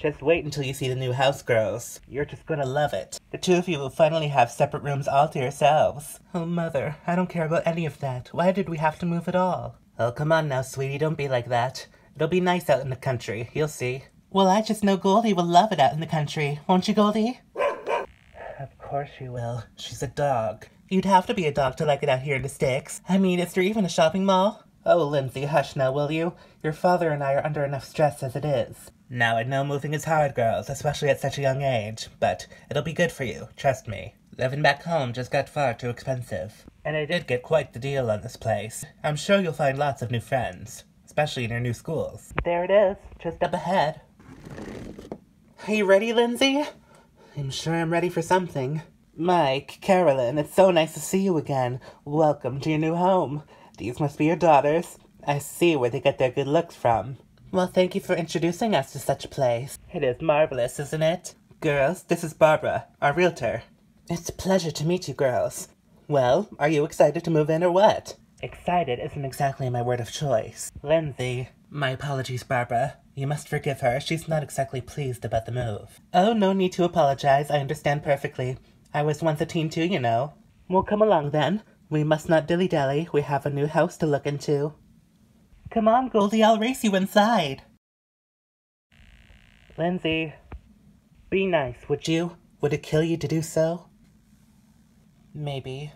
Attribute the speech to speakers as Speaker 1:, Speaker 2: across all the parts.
Speaker 1: Just wait until you see the new house, girls. You're just gonna love it. The two of you will finally have separate rooms all to yourselves. Oh, Mother, I don't care about any of that. Why did we have to move at all? Oh, come on now, sweetie, don't be like that. It'll be nice out in the country, you'll see. Well, I just know Goldie will love it out in the country, won't you, Goldie? Of course she will. She's a dog. You'd have to be a dog to like it out here in the sticks. I mean, is there even a shopping mall? Oh, Lindsay, hush now, will you? Your father and I are under enough stress as it is. Now, I know moving is hard, girls, especially at such a young age, but it'll be good for you, trust me. Living back home just got far too expensive. And I did get quite the deal on this place. I'm sure you'll find lots of new friends, especially in your new schools. There it is, just up ahead. Are you ready, Lindsay? I'm sure I'm ready for something. Mike, Carolyn, it's so nice to see you again. Welcome to your new home. These must be your daughters. I see where they get their good looks from. Well, thank you for introducing us to such a place. It is marvelous, isn't it? Girls, this is Barbara, our realtor. It's a pleasure to meet you, girls. Well, are you excited to move in or what? Excited isn't exactly my word of choice. Lindsay. My apologies, Barbara. You must forgive her. She's not exactly pleased about the move. Oh, no need to apologize. I understand perfectly. I was once a teen too, you know. Well, come along then. We must not dilly-dally. We have a new house to look into. Come on, Goldie, I'll race you inside. Lindsay, be nice, would you? Would it kill you to do so? Maybe.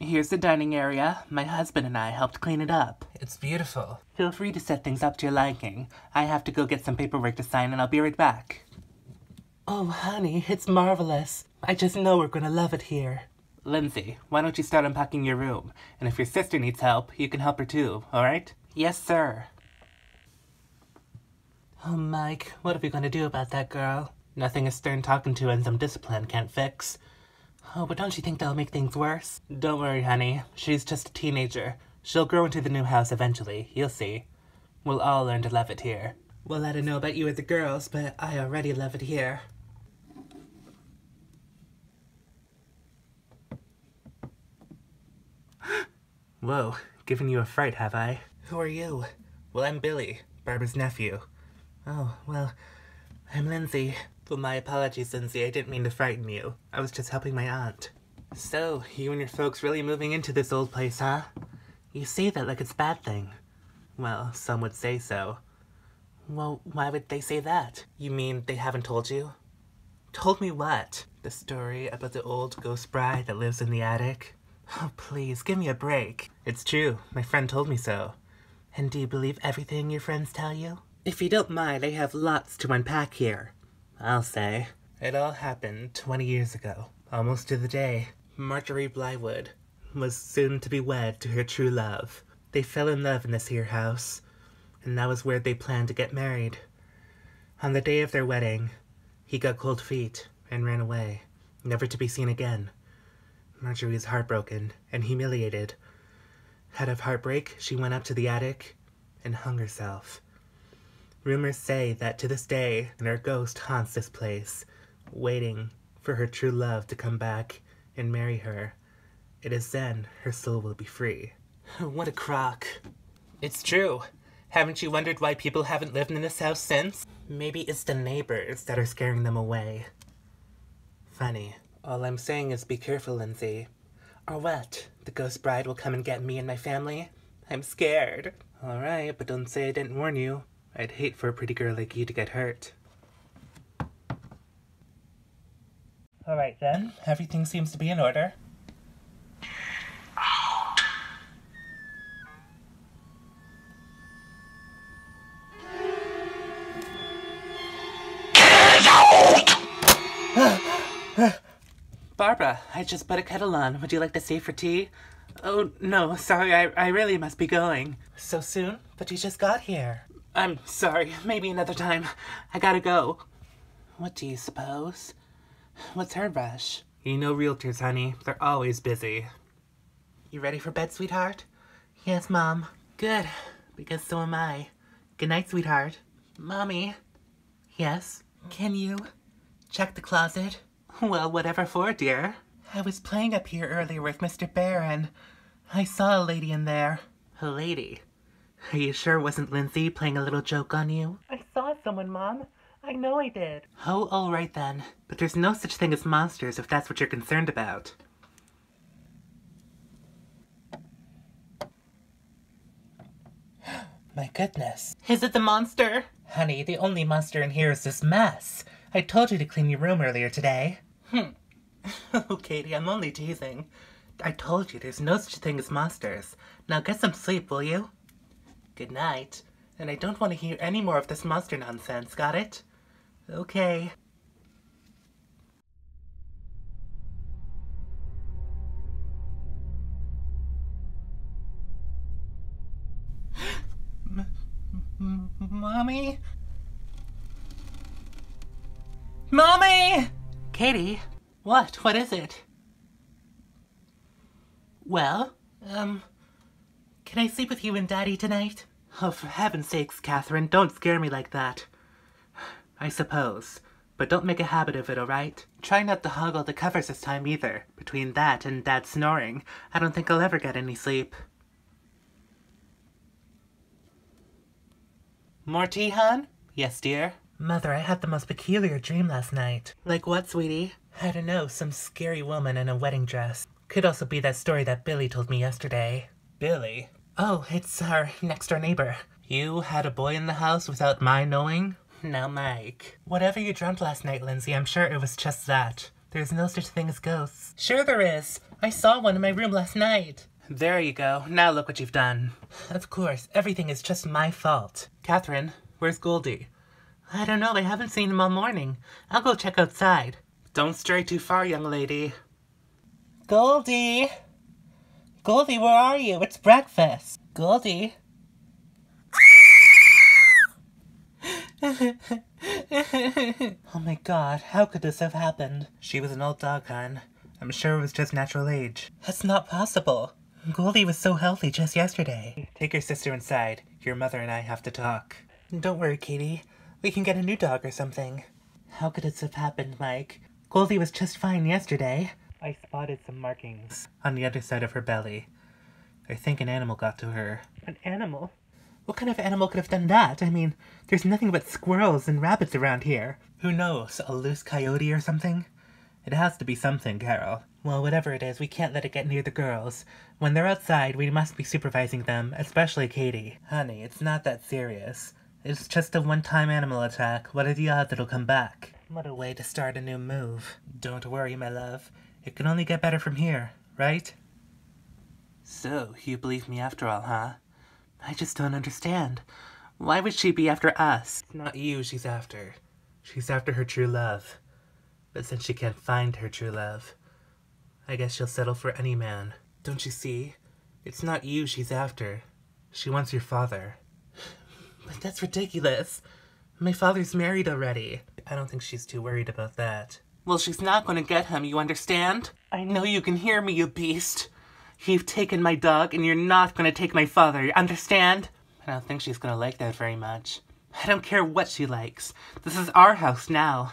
Speaker 1: Here's the dining area. My husband and I helped clean it up. It's beautiful. Feel free to set things up to your liking. I have to go get some paperwork to sign and I'll be right back. Oh, honey, it's marvelous. I just know we're gonna love it here. Lindsay, why don't you start unpacking your room? And if your sister needs help, you can help her too, alright? Yes, sir. Oh, Mike, what are we gonna do about that girl? Nothing a stern talking to and some discipline can't fix. Oh, but don't you think that'll make things worse? Don't worry, honey. She's just a teenager. She'll grow into the new house eventually. You'll see. We'll all learn to love it here. Well, I don't know about you or the girls, but I already love it here. Whoa, given you a fright, have I? Who are you? Well, I'm Billy, Barbara's nephew. Oh, well, I'm Lindsay. Well, my apologies, Lindsay. I didn't mean to frighten you. I was just helping my aunt. So, you and your folks really moving into this old place, huh? You say that like it's a bad thing. Well, some would say so. Well, why would they say that? You mean they haven't told you? Told me what? The story about the old ghost bride that lives in the attic? Oh, please, give me a break. It's true. My friend told me so. And do you believe everything your friends tell you? If you don't mind, I have lots to unpack here. I'll say. It all happened 20 years ago, almost to the day. Marjorie Blywood was soon to be wed to her true love. They fell in love in this here house, and that was where they planned to get married. On the day of their wedding, he got cold feet and ran away, never to be seen again. Marjorie is heartbroken and humiliated. Out of heartbreak, she went up to the attic and hung herself. Rumors say that to this day, her ghost haunts this place, waiting for her true love to come back and marry her. It is then her soul will be free. What a crock. It's true. Haven't you wondered why people haven't lived in this house since? Maybe it's the neighbors that are scaring them away. Funny. All I'm saying is be careful, Lindsay. Or what? The ghost bride will come and get me and my family? I'm scared. Alright, but don't say I didn't warn you. I'd hate for a pretty girl like you to get hurt. Alright then, everything seems to be in order. Barbara, I just put a kettle on. Would you like to stay for tea? Oh, no, sorry, I, I really must be going. So soon? But you just got here. I'm sorry, maybe another time. I gotta go. What do you suppose? What's her rush? You know realtors, honey. They're always busy. You ready for bed, sweetheart? Yes, Mom. Good, because so am I. Good night, sweetheart. Mommy. Yes? Can you check the closet? Well, whatever for, dear. I was playing up here earlier with Mr. Bear and I saw a lady in there. A lady? Are you sure it wasn't Lindsay playing a little joke on you? I saw someone, Mom. I know I did. Oh, alright then. But there's no such thing as monsters if that's what you're concerned about. My goodness. Is it the monster? Honey, the only monster in here is this mess. I told you to clean your room earlier today. Hmm. oh, Katie, I'm only teasing. I told you there's no such thing as monsters. Now get some sleep, will you? Good night. And I don't want to hear any more of this monster nonsense, got it? Okay. M Mommy? Mommy! Katie? What? What is it? Well, um, can I sleep with you and Daddy tonight? Oh, for heaven's sakes, Catherine, don't scare me like that. I suppose. But don't make a habit of it, alright? Try not to hoggle the covers this time either. Between that and Dad snoring, I don't think I'll ever get any sleep. More tea, hon? Yes, dear. Mother, I had the most peculiar dream last night. Like what, sweetie? I don't know, some scary woman in a wedding dress. Could also be that story that Billy told me yesterday. Billy? Oh, it's our next door neighbor. You had a boy in the house without my knowing? Now, Mike. Whatever you dreamt last night, Lindsay, I'm sure it was just that. There's no such thing as ghosts. Sure there is. I saw one in my room last night. There you go. Now look what you've done. Of course, everything is just my fault. Catherine, where's Goldie? I don't know. they haven't seen him all morning. I'll go check outside. Don't stray too far, young lady. Goldie! Goldie, where are you? It's breakfast. Goldie? oh my god, how could this have happened? She was an old dog, hon. I'm sure it was just natural age. That's not possible. Goldie was so healthy just yesterday. Take your sister inside. Your mother and I have to talk. Don't worry, Katie. We can get a new dog or something. How could this have happened, Mike? Goldie was just fine yesterday. I spotted some markings on the other side of her belly. I think an animal got to her. An animal? What kind of animal could have done that? I mean, there's nothing but squirrels and rabbits around here. Who knows, a loose coyote or something? It has to be something, Carol. Well, whatever it is, we can't let it get near the girls. When they're outside, we must be supervising them, especially Katie. Honey, it's not that serious. It's just a one-time animal attack. What are the odds it'll come back? What a way to start a new move. Don't worry, my love. It can only get better from here, right? So, you believe me after all, huh? I just don't understand. Why would she be after us? It's not you she's after. She's after her true love. But since she can't find her true love, I guess she'll settle for any man. Don't you see? It's not you she's after. She wants your father. But that's ridiculous. My father's married already. I don't think she's too worried about that. Well, she's not going to get him, you understand? I know you can hear me, you beast. You've taken my dog, and you're not going to take my father, you understand? I don't think she's going to like that very much. I don't care what she likes. This is our house now,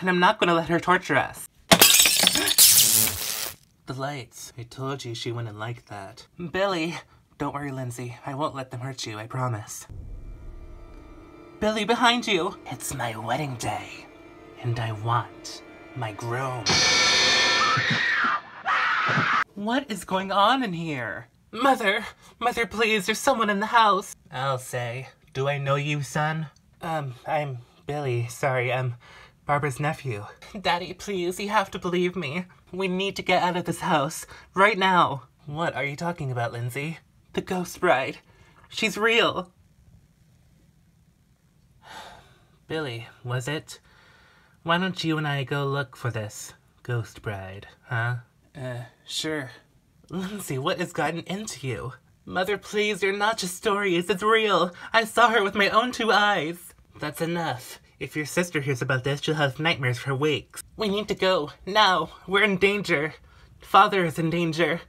Speaker 1: and I'm not going to let her torture us. the lights. I told you she wouldn't like that. Billy! Don't worry, Lindsay. I won't let them hurt you, I promise. Billy, behind you! It's my wedding day, and I want my groom. what is going on in here? Mother! Mother, please, there's someone in the house! I'll say. Do I know you, son? Um, I'm Billy. Sorry, I'm Barbara's nephew. Daddy, please, you have to believe me. We need to get out of this house. Right now. What are you talking about, Lindsay? The ghost bride. She's real. Billy, was it? Why don't you and I go look for this ghost bride, huh? Uh, sure. Lindsay, what has gotten into you? Mother, please, you're not just stories, it's real. I saw her with my own two eyes. That's enough. If your sister hears about this, she'll have nightmares for weeks. We need to go. Now. We're in danger. Father is in danger.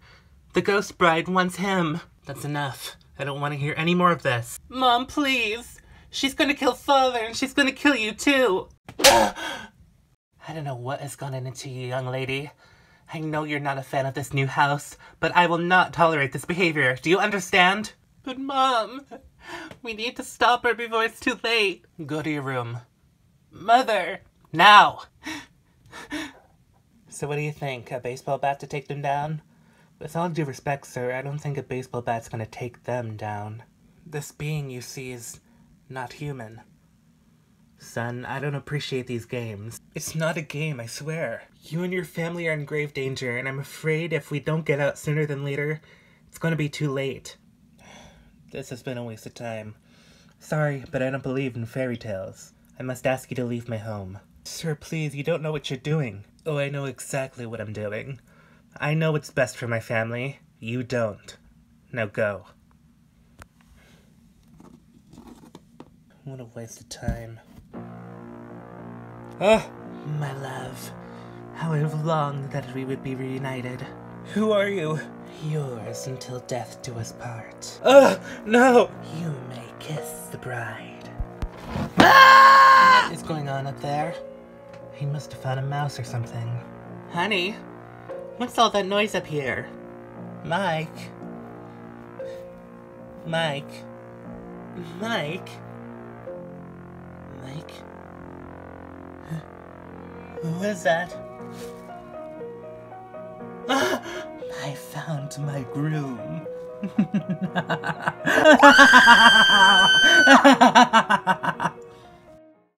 Speaker 1: The ghost bride wants him. That's enough. I don't want to hear any more of this. Mom, please. She's gonna kill father and she's gonna kill you too. I don't know what has gone into you, young lady. I know you're not a fan of this new house, but I will not tolerate this behavior. Do you understand? But Mom, we need to stop her before it's too late. Go to your room. Mother! Now! so what do you think? A baseball bat to take them down? With all due respect, sir, I don't think a baseball bat's gonna take them down. This being you see is not human. Son, I don't appreciate these games. It's not a game, I swear. You and your family are in grave danger, and I'm afraid if we don't get out sooner than later, it's gonna be too late. This has been a waste of time. Sorry, but I don't believe in fairy tales. I must ask you to leave my home. Sir, please, you don't know what you're doing. Oh, I know exactly what I'm doing. I know what's best for my family. You don't. Now go. What a waste of time. Ah, my love. How I've longed that we would be reunited. Who are you? Yours until death do us part. Ah, no! You may kiss the bride. Ah! What is going on up there? He must have found a mouse or something. Honey, what's all that noise up here? Mike? Mike? Mike? Who is that? Ah! I found my groom.